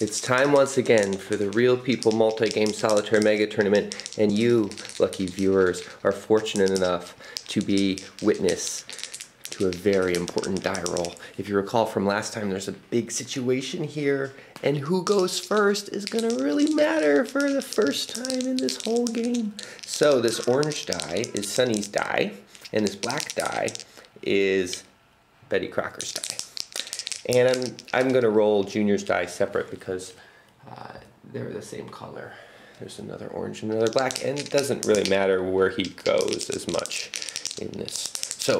It's time once again for the Real People Multi-Game Solitaire Mega Tournament, and you, lucky viewers, are fortunate enough to be witness to a very important die roll. If you recall from last time, there's a big situation here, and who goes first is gonna really matter for the first time in this whole game. So this orange die is Sunny's die, and this black die is Betty Crocker's die. And I'm, I'm going to roll Junior's die separate because uh, they're the same color. There's another orange and another black, and it doesn't really matter where he goes as much in this. So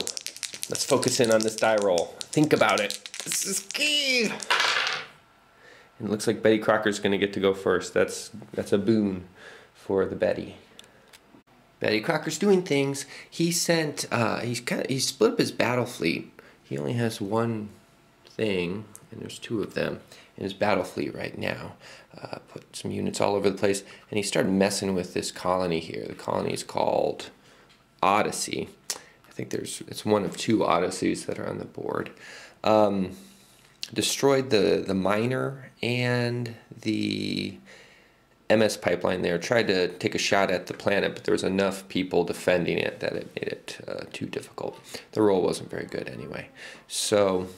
let's focus in on this die roll. Think about it. This is key. And it looks like Betty Crocker's to get to go first. That's that's a boon for the Betty. Betty Crocker's doing things. He sent. Uh, he's kind of. He split up his battle fleet. He only has one thing, and there's two of them in his battle fleet right now. Uh, put some units all over the place, and he started messing with this colony here. The colony is called Odyssey. I think there's it's one of two Odysseys that are on the board. Um, destroyed the the miner and the MS pipeline there. Tried to take a shot at the planet, but there was enough people defending it that it made it uh, too difficult. The roll wasn't very good anyway. So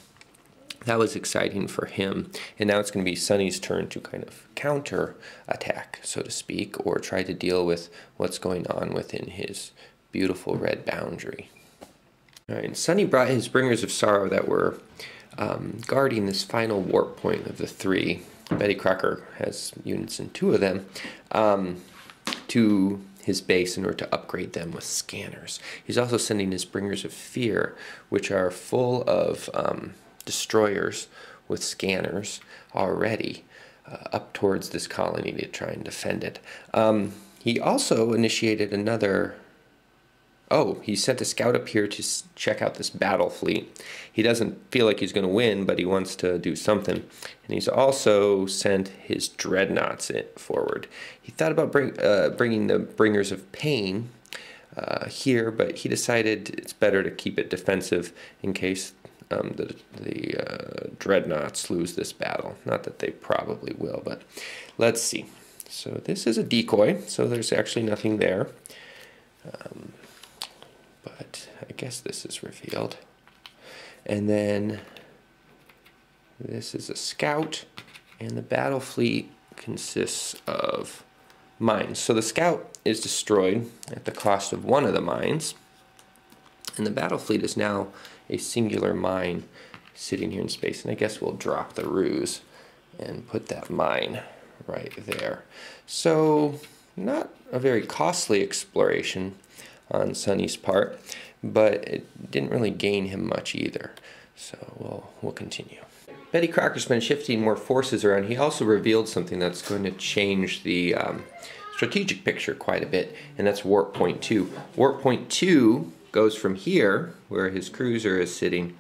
that was exciting for him. And now it's going to be Sunny's turn to kind of counter attack, so to speak, or try to deal with what's going on within his beautiful red boundary. All right, Sunny brought his Bringers of Sorrow that were um, guarding this final warp point of the three. Betty Crocker has units in two of them um, to his base in order to upgrade them with scanners. He's also sending his Bringers of Fear, which are full of um, destroyers with scanners already uh, up towards this colony to try and defend it. Um, he also initiated another. Oh, he sent a scout up here to check out this battle fleet. He doesn't feel like he's going to win, but he wants to do something. And he's also sent his dreadnoughts forward. He thought about bring, uh, bringing the Bringers of Pain uh, here, but he decided it's better to keep it defensive in case um, the, the uh, dreadnoughts lose this battle. Not that they probably will, but let's see. So this is a decoy, so there's actually nothing there. Um, but I guess this is revealed. And then this is a scout, and the battle fleet consists of mines. So the scout is destroyed at the cost of one of the mines, and the battle fleet is now a singular mine sitting here in space. And I guess we'll drop the ruse and put that mine right there. So not a very costly exploration on Sunny's part, but it didn't really gain him much either. So we'll, we'll continue. Betty Crocker's been shifting more forces around. He also revealed something that's going to change the um, strategic picture quite a bit, and that's Warp Point 2. Warp Point 2 goes from here, where his cruiser is sitting,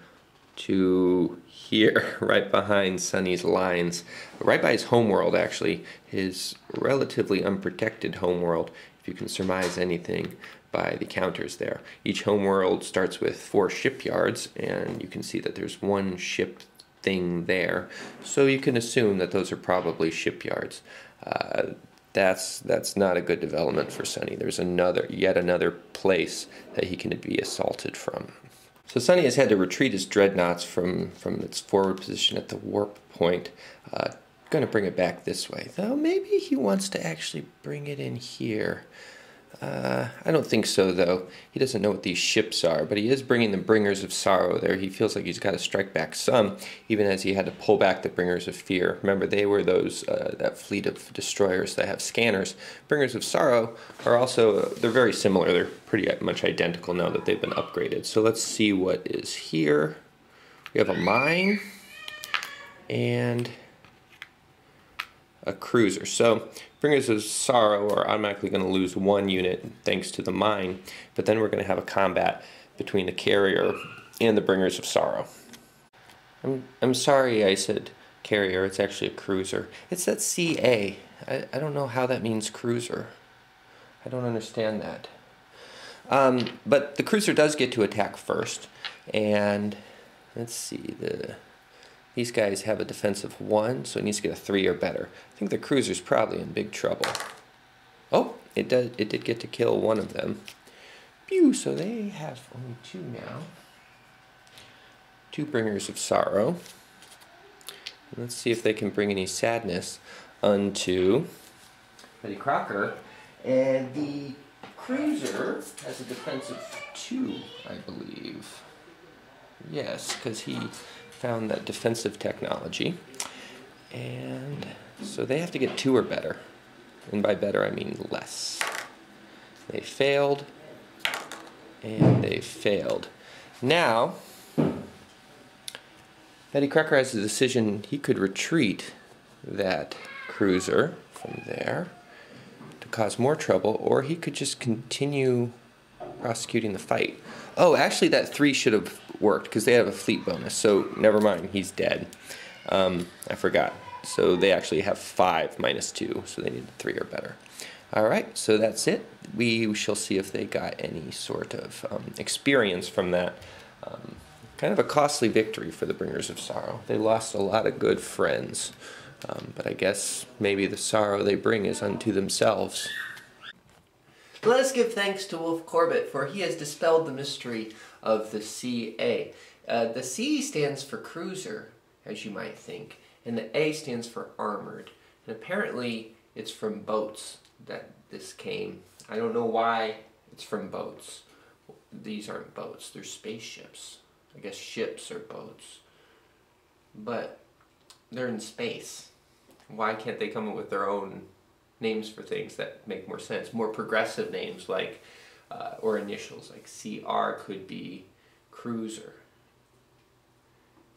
to here, right behind Sunny's lines, right by his homeworld, actually, his relatively unprotected homeworld, if you can surmise anything by the counters there. Each homeworld starts with four shipyards, and you can see that there's one ship thing there. So you can assume that those are probably shipyards. Uh, that's that's not a good development for Sunny. There's another, yet another place that he can be assaulted from. So Sunny has had to retreat his dreadnoughts from from its forward position at the warp point. Uh, going to bring it back this way, though. Maybe he wants to actually bring it in here. Uh, I don't think so, though. He doesn't know what these ships are, but he is bringing the Bringers of Sorrow there. He feels like he's got to strike back some, even as he had to pull back the Bringers of Fear. Remember, they were those uh, that fleet of destroyers that have scanners. Bringers of Sorrow are also uh, they're very similar. They're pretty much identical now that they've been upgraded. So let's see what is here. We have a mine and a cruiser. So Bringers of Sorrow are automatically going to lose one unit thanks to the mine, but then we're going to have a combat between the carrier and the Bringers of Sorrow. I'm, I'm sorry I said carrier, it's actually a cruiser. It's that CA. I, I don't know how that means cruiser. I don't understand that. Um, but the cruiser does get to attack first, and let's see, the These guys have a defense of one, so it needs to get a three or better. I think the cruiser's probably in big trouble. Oh, it did, it did get to kill one of them. Pew, so they have only two now. Two bringers of sorrow. Let's see if they can bring any sadness unto Betty Crocker. And the cruiser has a defense of two, I believe. Yes, because he found that defensive technology. And so they have to get two or better. And by better, I mean less. They failed, and they failed. Now, Betty Crocker has a decision. He could retreat that cruiser from there to cause more trouble, or he could just continue prosecuting the fight. Oh, actually, that three should have worked because they have a fleet bonus. So never mind, he's dead. Um, I forgot. So they actually have five minus two, so they need three or better. All right, so that's it. We shall see if they got any sort of um, experience from that. Um, kind of a costly victory for the Bringers of Sorrow. They lost a lot of good friends, um, but I guess maybe the sorrow they bring is unto themselves. Let us give thanks to Wolf Corbett, for he has dispelled the mystery of the CA. Uh, the C stands for cruiser, as you might think, and the A stands for armored. And apparently it's from boats that this came. I don't know why it's from boats. These aren't boats, they're spaceships. I guess ships are boats. But they're in space. Why can't they come up with their own names for things that make more sense? More progressive names like, uh, or initials like CR could be cruiser.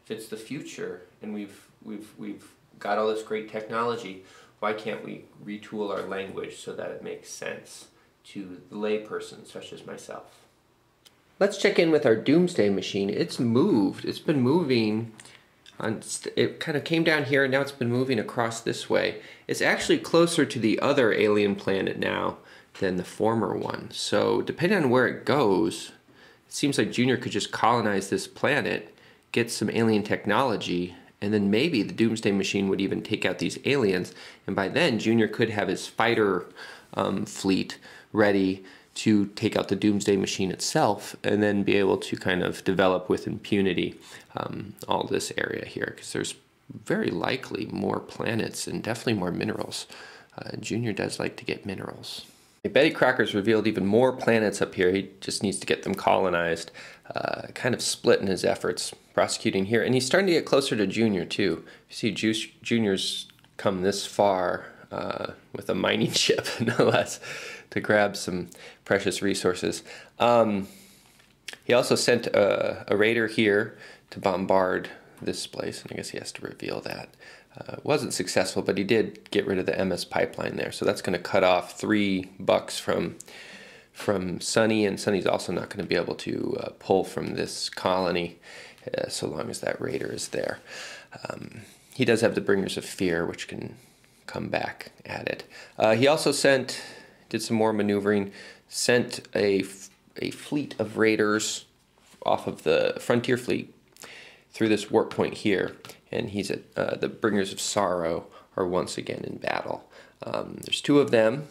If it's the future and we've, we've, we've got all this great technology, why can't we retool our language so that it makes sense to the layperson such as myself? Let's check in with our Doomsday machine. It's moved. It's been moving. On, it kind of came down here and now it's been moving across this way. It's actually closer to the other alien planet now than the former one. So depending on where it goes, it seems like Junior could just colonize this planet, get some alien technology, and then maybe the Doomsday Machine would even take out these aliens. And by then, Junior could have his fighter um, fleet ready to take out the Doomsday Machine itself and then be able to kind of develop with impunity um, all this area here because there's very likely more planets and definitely more minerals. Uh, Junior does like to get minerals. Betty Crocker's revealed even more planets up here. He just needs to get them colonized. Uh, kind of split in his efforts prosecuting here. And he's starting to get closer to Junior, too. You see Ju Junior's come this far uh, with a mining ship, no less, to grab some precious resources. Um, he also sent a, a raider here to bombard this place, and I guess he has to reveal that. Uh, wasn't successful, but he did get rid of the MS pipeline there. So that's going to cut off three bucks from from Sunny, and Sunny's also not going to be able to uh, pull from this colony uh, so long as that raider is there. Um, he does have the Bringers of Fear, which can come back at it. Uh, he also sent, did some more maneuvering, sent a, a fleet of raiders off of the Frontier Fleet through this warp point here and he's at uh, the bringers of sorrow are once again in battle. Um, there's two of them,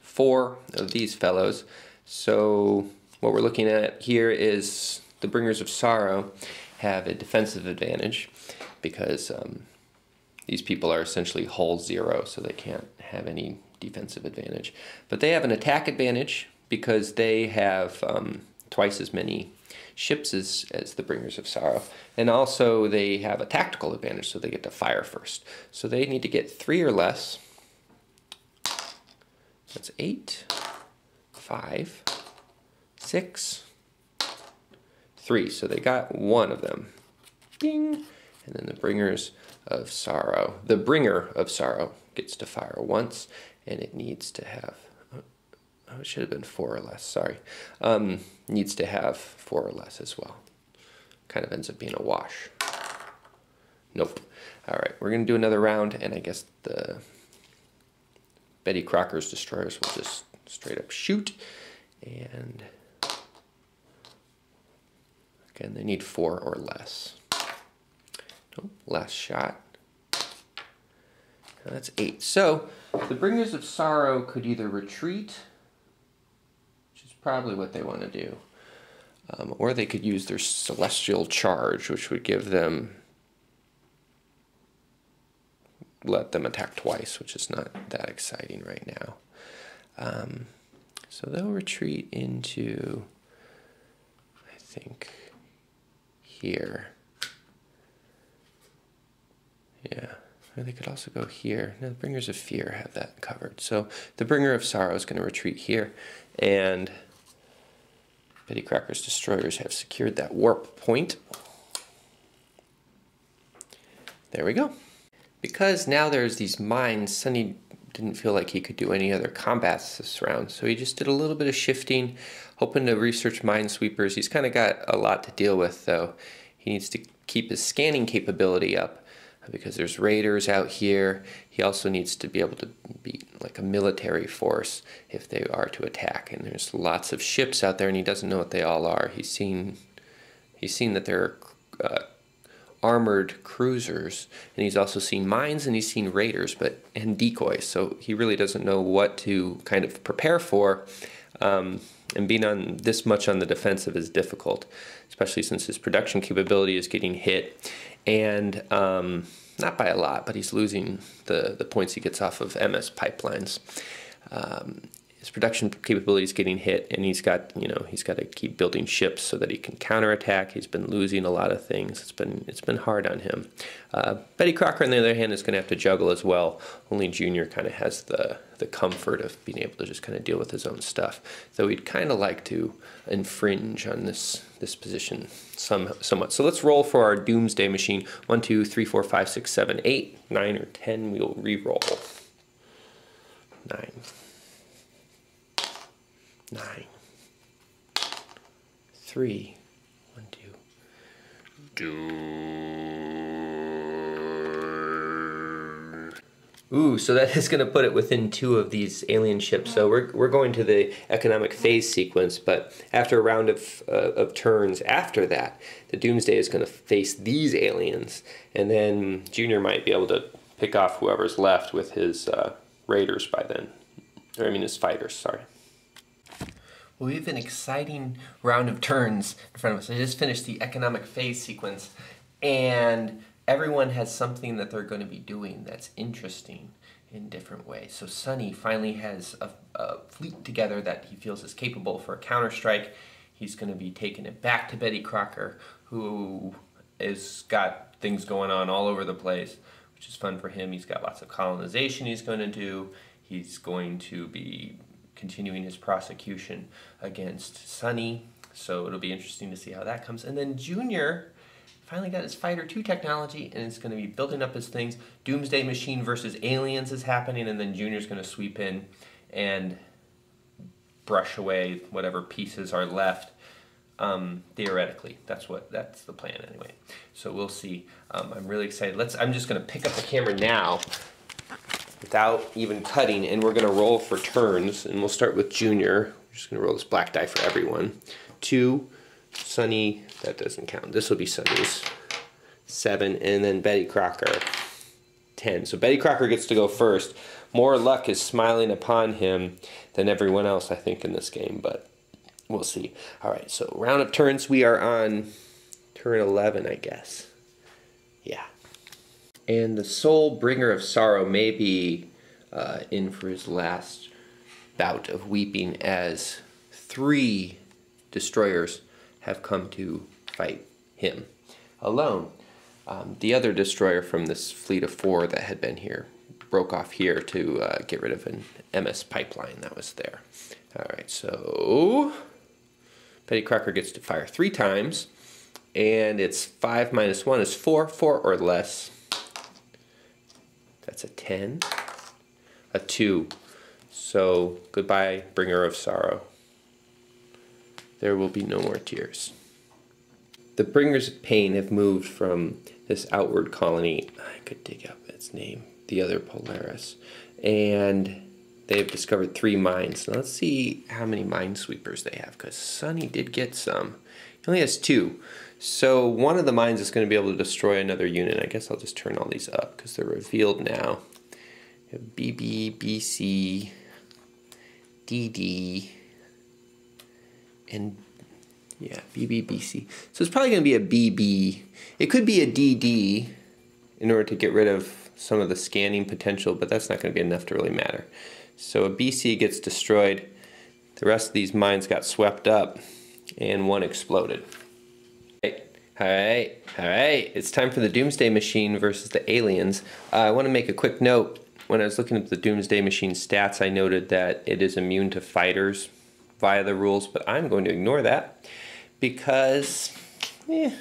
four of these fellows. So what we're looking at here is the bringers of sorrow have a defensive advantage because um, these people are essentially hull zero, so they can't have any defensive advantage. But they have an attack advantage because they have um, twice as many ships as, as the bringers of sorrow. And also they have a tactical advantage, so they get to fire first. So they need to get three or less. That's eight, five, six, three. So they got one of them. Ding. And then the bringers of sorrow. The bringer of sorrow gets to fire once, and it needs to have oh, it should have been four or less, sorry, um, needs to have four or less as well. Kind of ends up being a wash. Nope. All right, we're going to do another round, and I guess the Betty Crocker's destroyers will just straight up shoot. And again, they need four or less. Oh, last shot. That's eight. So the bringers of sorrow could either retreat, probably what they want to do, um, or they could use their celestial charge, which would give them let them attack twice, which is not that exciting right now. Um, so they'll retreat into, I think, here. Yeah. Or they could also go here. Now, the Bringers of Fear have that covered. So the Bringer of Sorrow is going to retreat here. And Betty Crocker's Destroyers have secured that warp point. There we go. Because now there's these mines, Sunny didn't feel like he could do any other combats this round. So he just did a little bit of shifting, hoping to research minesweepers. He's kind of got a lot to deal with, though. He needs to keep his scanning capability up because there's raiders out here. He also needs to be able to be like a military force if they are to attack. And there's lots of ships out there, and he doesn't know what they all are. He's seen he's seen that there are uh, armored cruisers, and he's also seen mines and he's seen raiders, but and decoys. So he really doesn't know what to kind of prepare for. Um, and being on this much on the defensive is difficult, especially since his production capability is getting hit, and um, not by a lot, but he's losing the the points he gets off of MS pipelines. Um, his production capability is getting hit, and he's got you know he's got to keep building ships so that he can counterattack. He's been losing a lot of things. It's been it's been hard on him. Uh, Betty Crocker, on the other hand, is going to have to juggle as well. Only Junior kind of has the the comfort of being able to just kind of deal with his own stuff. Though he'd kind of like to infringe on this this position some somewhat. So let's roll for our Doomsday Machine. One, two, three, four, five, six, seven, eight, nine, or ten. We'll re-roll. Nine nine, three, one, two. Ooh, so that is going to put it within two of these alien ships. So we're, we're going to the economic phase sequence, but after a round of, uh, of turns after that, the Doomsday is going to face these aliens, and then Junior might be able to pick off whoever's left with his uh, raiders by then. Or, I mean, his fighters, sorry. Well, we have an exciting round of turns in front of us. I just finished the economic phase sequence, and everyone has something that they're going to be doing that's interesting in different ways. So Sunny finally has a, a fleet together that he feels is capable for a counterstrike. He's going to be taking it back to Betty Crocker, who has got things going on all over the place, which is fun for him. He's got lots of colonization he's going to do. He's going to be continuing his prosecution against Sunny. So it'll be interesting to see how that comes. And then Junior finally got his Fighter 2 technology and it's going to be building up his things. Doomsday Machine versus Aliens is happening, and then Junior's going to sweep in and brush away whatever pieces are left. Um, theoretically, that's what that's the plan anyway. So we'll see. Um, I'm really excited. Let's. I'm just going to pick up the camera now without even cutting, and we're gonna roll for turns, and we'll start with Junior. We're just gonna roll this black die for everyone. Two, Sunny, that doesn't count. This will be Sunny's. Seven, and then Betty Crocker, 10. So Betty Crocker gets to go first. More luck is smiling upon him than everyone else, I think, in this game, but we'll see. All right, so round of turns, we are on turn 11, I guess. Yeah. And the soul bringer of sorrow may be uh, in for his last bout of weeping as three destroyers have come to fight him alone. Um, the other destroyer from this fleet of four that had been here broke off here to uh, get rid of an MS pipeline that was there. All right, so Betty Crocker gets to fire three times, and it's five minus one is four, four or less. That's a 10. A 2. So goodbye, bringer of sorrow. There will be no more tears. The bringers of pain have moved from this outward colony. I could dig up its name. The other Polaris. And they have discovered three mines. Now let's see how many minesweepers they have, because Sunny did get some. He only has two. So one of the mines is going to be able to destroy another unit. I guess I'll just turn all these up because they're revealed now. BB, BC, DD, and yeah, BBBC. So it's probably going to be a BB. It could be a DD in order to get rid of some of the scanning potential, but that's not going to be enough to really matter. So a BC gets destroyed. The rest of these mines got swept up, and one exploded. All right, all right. It's time for the Doomsday Machine versus the aliens. Uh, I want to make a quick note when I was looking at the Doomsday Machine stats, I noted that it is immune to fighters via the rules, but I'm going to ignore that because eh,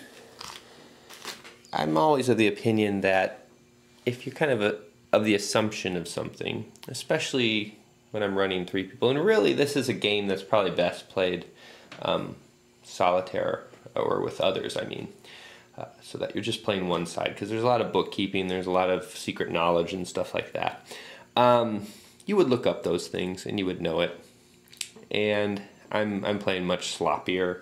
I'm always of the opinion that if you're kind of a, of the assumption of something, especially when I'm running three people, and really this is a game that's probably best played um, solitaire or with others, I mean. Uh, so that you're just playing one side because there's a lot of bookkeeping, there's a lot of secret knowledge and stuff like that. Um, you would look up those things and you would know it. And I'm I'm playing much sloppier,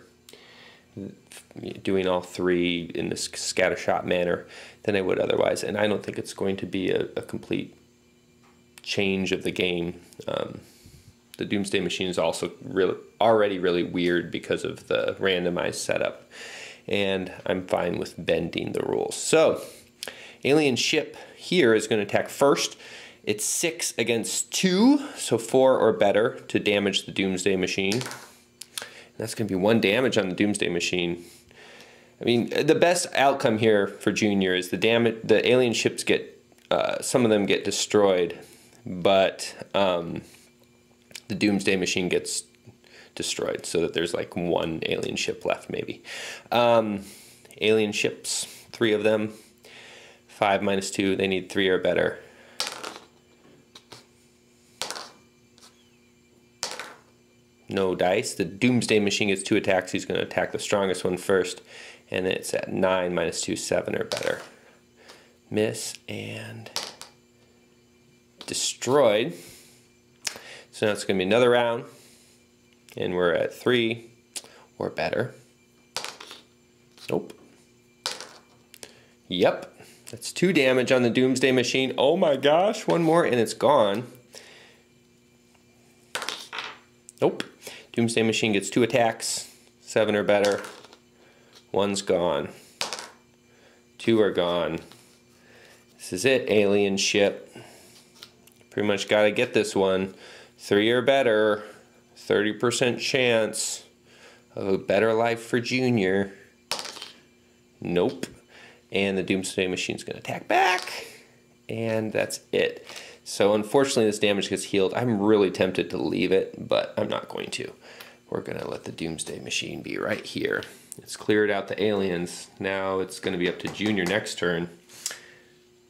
doing all three in this scattershot manner than I would otherwise. And I don't think it's going to be a, a complete change of the game. Um, the Doomsday Machine is also really already really weird because of the randomized setup and I'm fine with bending the rules. So, alien ship here is going to attack first. It's six against two, so four or better to damage the Doomsday Machine. And that's going to be one damage on the Doomsday Machine. I mean, the best outcome here for Junior is the damage. The alien ships get uh, some of them get destroyed, but um, the Doomsday Machine gets destroyed so that there's like one alien ship left maybe. Um, alien ships, three of them, five minus two, they need three or better. No dice. The Doomsday Machine gets two attacks. He's going to attack the strongest one first. And it's at nine minus two, seven or better. Miss and destroyed. So now it's going to be another round and we're at three or better. Nope. Yep, that's two damage on the Doomsday Machine. Oh my gosh, one more and it's gone. Nope. Doomsday Machine gets two attacks, seven or better. One's gone. Two are gone. This is it, alien ship. Pretty much got to get this one. Three or better. 30% chance of a better life for Junior. Nope. And the Doomsday Machine's going to attack back. And that's it. So unfortunately this damage gets healed. I'm really tempted to leave it, but I'm not going to. We're going to let the Doomsday Machine be right here. It's cleared out the aliens. Now it's going to be up to Junior next turn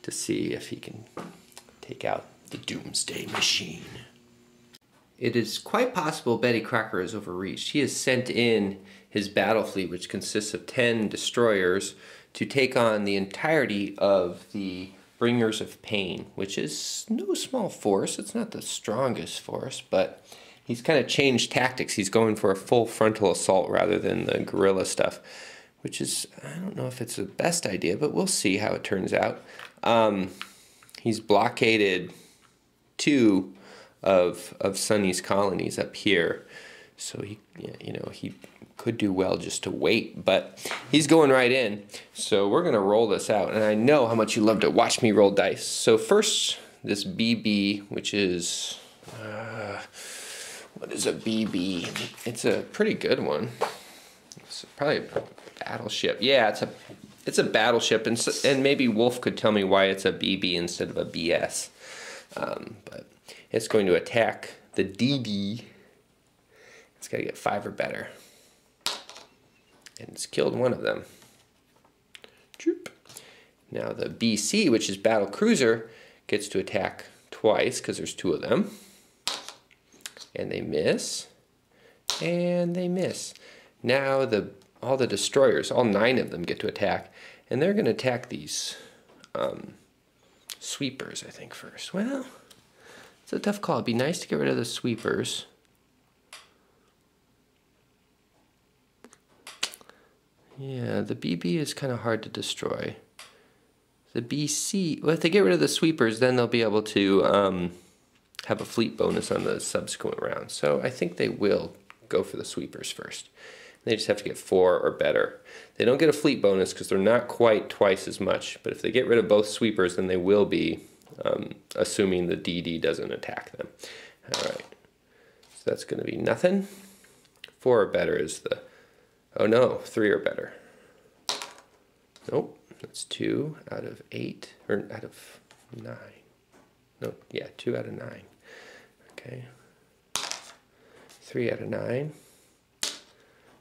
to see if he can take out the Doomsday Machine it is quite possible Betty Crocker is overreached. He has sent in his battle fleet, which consists of 10 destroyers, to take on the entirety of the Bringers of Pain, which is no small force. It's not the strongest force, but he's kind of changed tactics. He's going for a full frontal assault rather than the guerrilla stuff, which is, I don't know if it's the best idea, but we'll see how it turns out. Um, he's blockaded two of of Sunny's colonies up here. So he, you know, he could do well just to wait, but he's going right in. So we're gonna roll this out, and I know how much you love to watch me roll dice. So first, this BB, which is uh, what is a BB? It's a pretty good one. It's probably a battleship. Yeah, it's a it's a battleship, and and maybe Wolf could tell me why it's a BB instead of a BS. Um, but it's going to attack the DD. It's got to get five or better. And it's killed one of them. Choop. Now the BC, which is battle cruiser, gets to attack twice because there's two of them. And they miss. And they miss. Now the all the destroyers, all nine of them get to attack. And they're going to attack these um, sweepers, I think, first. Well, it's a tough call. It'd be nice to get rid of the sweepers. Yeah, the BB is kind of hard to destroy. The BC, well, if they get rid of the sweepers, then they'll be able to um, have a fleet bonus on the subsequent round. So I think they will go for the sweepers first. They just have to get four or better. They don't get a fleet bonus because they're not quite twice as much. But if they get rid of both sweepers, then they will be, um, assuming the DD doesn't attack them. All right. So that's going to be nothing. Four or better is the, oh no, three or better. Nope, that's two out of eight, or out of nine. No, yeah, two out of nine. Okay. Three out of nine.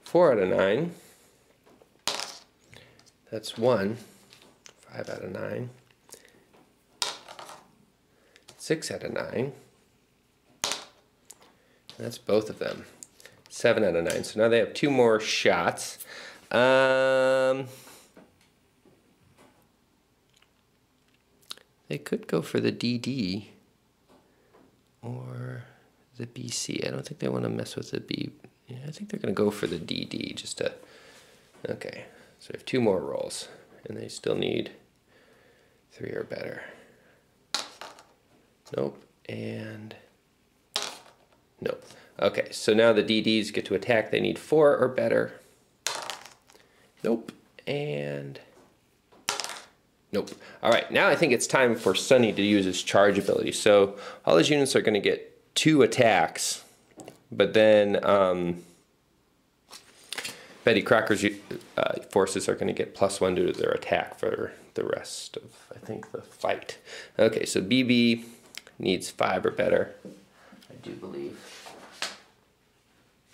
Four out of nine. That's one. Five out of nine. Six out of nine. That's both of them. Seven out of nine. So now they have two more shots. Um, they could go for the DD or the BC. I don't think they want to mess with the B. Yeah, I think they're going to go for the DD just to. Okay, so we have two more rolls, and they still need three or better. Nope, and nope. Okay, so now the DDs get to attack. They need four or better. Nope. And nope. All right, now I think it's time for Sunny to use his charge ability. So all his units are going to get two attacks, but then um, Betty Crocker's uh, forces are going to get plus one due to their attack for the rest of, I think, the fight. Okay, so BB needs five or better, I do believe.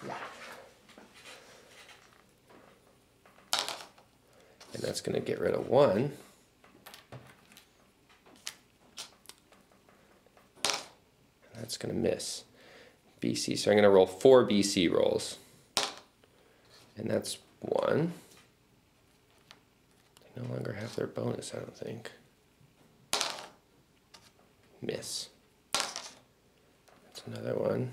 Yeah. And that's going to get rid of one. That's going to miss. BC, so I'm going to roll four BC rolls. And that's one. They no longer have their bonus, I don't think. Miss. That's another one.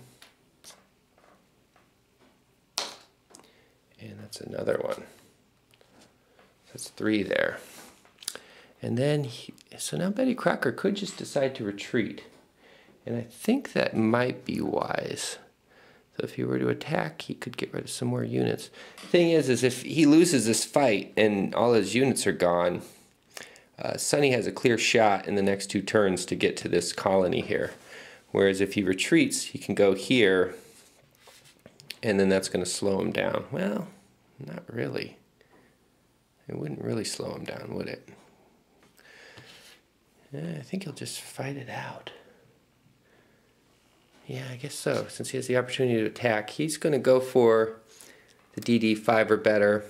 And that's another one. That's three there. And then, he, so now Betty Crocker could just decide to retreat. And I think that might be wise. So if he were to attack, he could get rid of some more units. Thing is, is if he loses this fight and all his units are gone, uh, Sunny has a clear shot in the next two turns to get to this colony here. Whereas if he retreats, he can go here, and then that's going to slow him down. Well, not really. It wouldn't really slow him down, would it? Yeah, I think he'll just fight it out. Yeah, I guess so. Since he has the opportunity to attack, he's going to go for the DD 5 or better.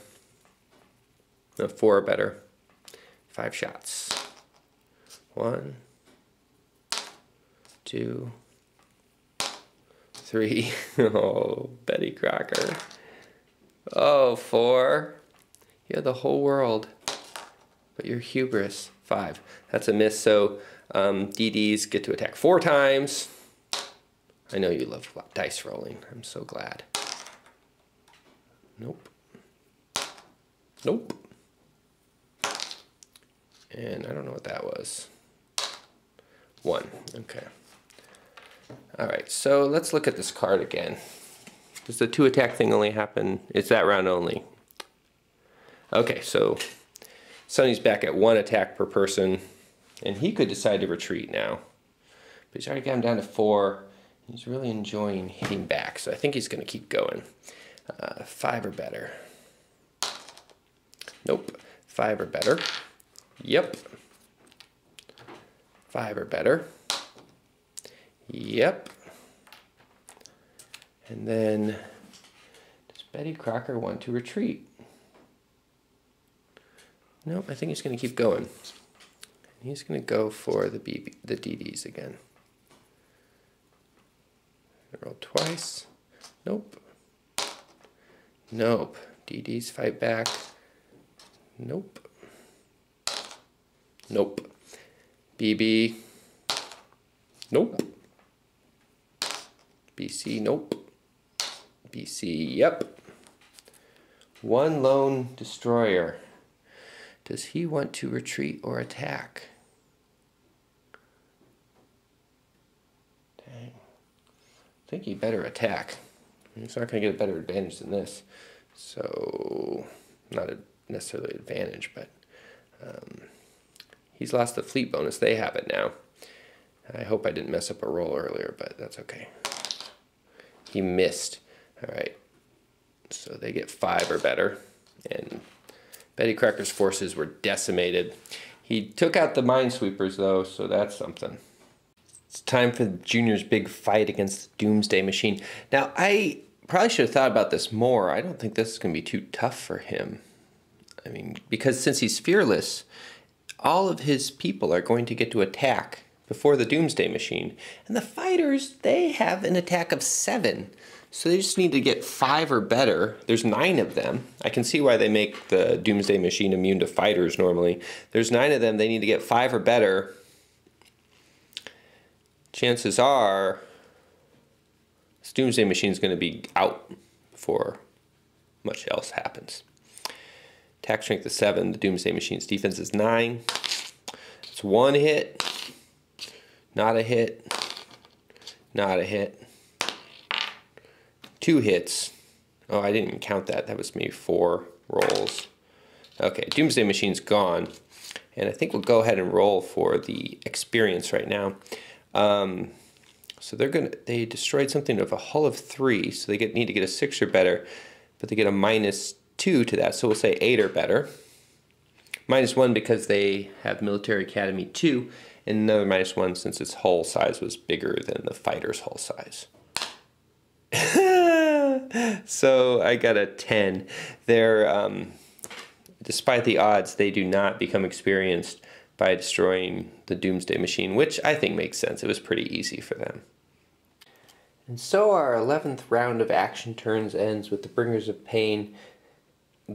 No, 4 or better. Five shots. One, two, three. Oh, Betty Crocker. Oh, four. You have the whole world, but your hubris. Five. That's a miss, so um, DDs get to attack four times. I know you love dice rolling. I'm so glad. Nope. Nope. And I don't know what that was. One. Okay. All right, so let's look at this card again. Does the two attack thing only happen? It's that round only. Okay, so Sunny's back at one attack per person, and he could decide to retreat now. But he's already got him down to four. He's really enjoying hitting back, so I think he's going to keep going. Uh, five or better. Nope. Five or better. Yep. Five or better. Yep. And then, does Betty Crocker want to retreat? Nope, I think he's going to keep going. He's going to go for the BB, the DDs again. Roll twice. Nope. Nope. DDs fight back. Nope. Nope. BB. Nope. BC. Nope. BC. Yep. One lone destroyer. Does he want to retreat or attack? I think he better attack. He's not going to get a better advantage than this. So, not a necessarily advantage, but um, he's lost the fleet bonus. They have it now. I hope I didn't mess up a roll earlier, but that's okay. He missed. All right. So they get five or better. And Betty Crocker's forces were decimated. He took out the minesweepers, though, so that's something. It's time for Junior's big fight against the Doomsday Machine. Now, I probably should have thought about this more. I don't think this is going to be too tough for him. I mean, because since he's fearless, all of his people are going to get to attack before the Doomsday Machine. And the fighters, they have an attack of seven. So they just need to get five or better. There's nine of them. I can see why they make the Doomsday Machine immune to fighters normally. There's nine of them. They need to get five or better. Chances are this Doomsday Machine is going to be out before much else happens. Attack strength is 7. The Doomsday Machine's defense is 9. It's one hit. Not a hit. Not a hit. Two hits. Oh, I didn't even count that. That was maybe four rolls. Okay, Doomsday Machine's gone. And I think we'll go ahead and roll for the experience right now. Um, so they're gonna they destroyed something of a hull of three, so they get need to get a six or better, but they get a minus two to that. So we'll say eight or better. Minus one because they have military academy two, and another minus one since its hull size was bigger than the fighter's hull size. so I got a 10. They're, um, despite the odds, they do not become experienced by destroying the Doomsday Machine, which I think makes sense. It was pretty easy for them. And so our 11th round of action turns ends with the Bringers of Pain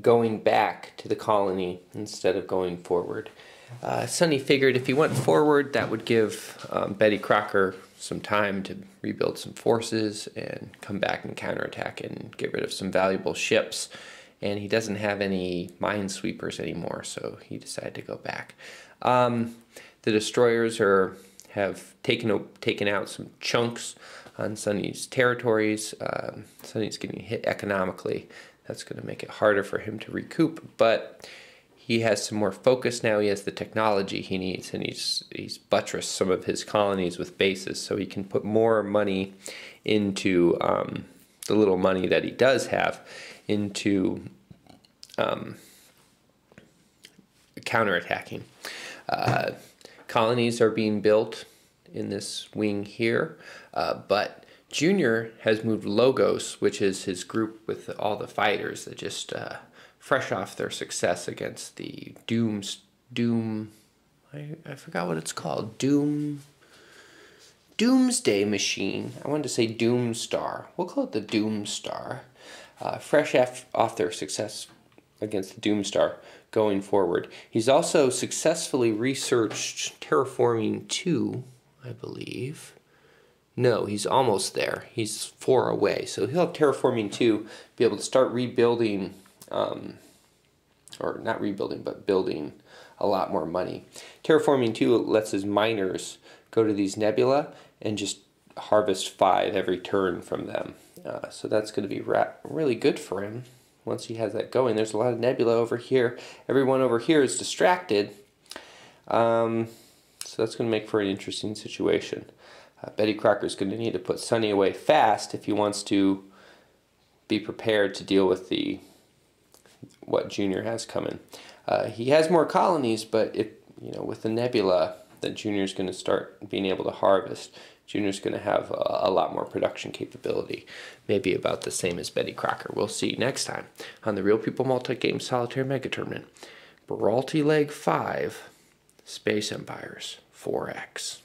going back to the colony instead of going forward. Uh, Sunny figured if he went forward, that would give um, Betty Crocker some time to rebuild some forces and come back and counterattack and get rid of some valuable ships. And he doesn't have any minesweepers anymore, so he decided to go back. Um, the destroyers are have taken taken out some chunks on Sunny's territories. Um, Sunny's getting hit economically. That's going to make it harder for him to recoup, but he has some more focus now. He has the technology he needs, and he's he's buttressed some of his colonies with bases, so he can put more money into um, the little money that he does have into um, counterattacking. Uh, colonies are being built in this wing here, uh, but Junior has moved Logos, which is his group with all the fighters that just uh, fresh off their success against the Dooms Doom. I, I forgot what it's called. Doom. Doomsday Machine. I wanted to say Doomstar. We'll call it the Doomstar. Uh, fresh af- off their success against the Doomstar going forward. He's also successfully researched Terraforming 2, I believe. No, he's almost there. He's four away. So he'll have Terraforming 2, be able to start rebuilding, um, or not rebuilding, but building a lot more money. Terraforming 2 lets his miners go to these nebula and just harvest five every turn from them. Uh, so that's going to be really good for him once he has that going. There's a lot of nebula over here. Everyone over here is distracted. Um, so that's going to make for an interesting situation. Uh, Betty Crocker's going to need to put Sunny away fast if he wants to be prepared to deal with the what Junior has coming. Uh, he has more colonies, but if you know with the nebula that Junior's going to start being able to harvest, Junior's going to have a, a, lot more production capability, maybe about the same as Betty Crocker. We'll see next time on the Real People Multi-Game Solitaire Mega Tournament. Buralti Leg 5, Space Empires 4X.